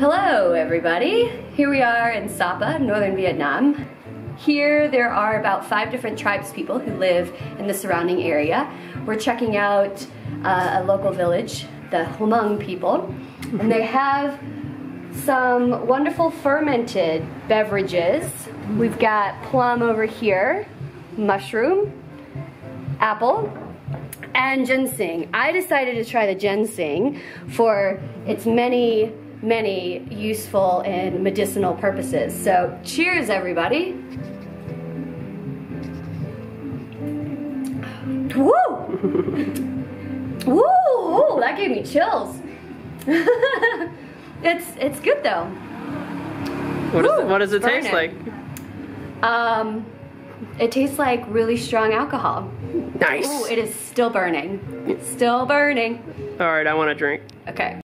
Hello everybody. Here we are in Sapa, northern Vietnam. Here there are about five different tribes people who live in the surrounding area. We're checking out uh, a local village, the Hmong people, and they have some wonderful fermented beverages. We've got plum over here, mushroom, apple, and ginseng. I decided to try the ginseng for its many, many useful and medicinal purposes. So cheers everybody. Woo! Woo! That gave me chills. it's it's good though. What, is Woo, it, what does it taste like? Um, it tastes like really strong alcohol. Nice. Ooh, it is still burning. It's still burning. All right, I want a drink. Okay.